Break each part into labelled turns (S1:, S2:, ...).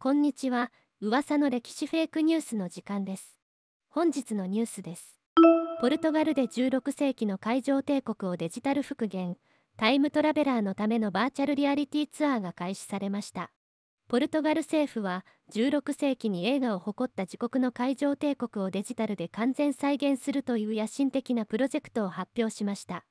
S1: こんにちは。噂の歴史フェイクニュースの時間です。本日のニュースです。ポルトガルで16世紀の海上帝国をデジタル復元タイムトラベラーのためのバーチャルリアリティツアーが開始されました。ポルトガル政府は16世紀に映画を誇った自国の海上帝国をデジタルで完全再現するという野心的なプロジェクトを発表しました。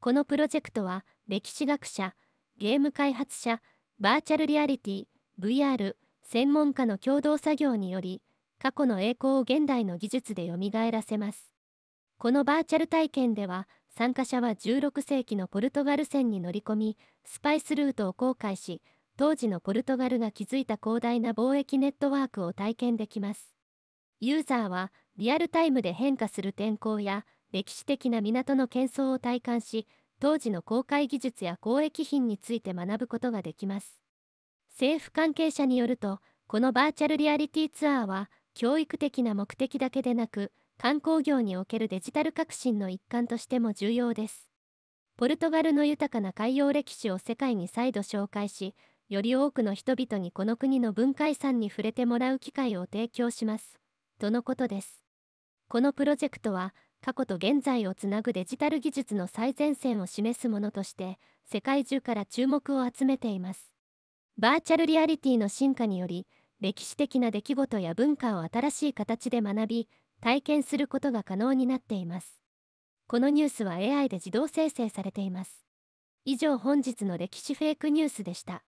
S1: このプロジェクトは歴史学者ゲーム開発者バーチャルリアリティ VR 専門家の共同作業により過去の栄光を現代の技術でよみがえらせます。このバーチャル体験では参加者は16世紀のポルトガル船に乗り込みスパイスルートを公開し当時のポルトガルが築いた広大な貿易ネットワークを体験できます。ユーザーはリアルタイムで変化する天候や歴史的な港の喧騒を体感し当時の航海技術や交易品について学ぶことができます。政府関係者によるとこのバーチャルリアリティツアーは教育的な目的だけでなく観光業におけるデジタル革新の一環としても重要です。ポルトガルの豊かな海洋歴史を世界に再度紹介しより多くの人々にこの国の文化遺産に触れてもらう機会を提供します。とのことです。このプロジェクトは過去と現在をつなぐデジタル技術の最前線を示すものとして世界中から注目を集めています。バーチャルリアリティの進化により歴史的な出来事や文化を新しい形で学び体験することが可能になっています。このニュースは AI で自動生成されています。以上本日の歴史フェイクニュースでした。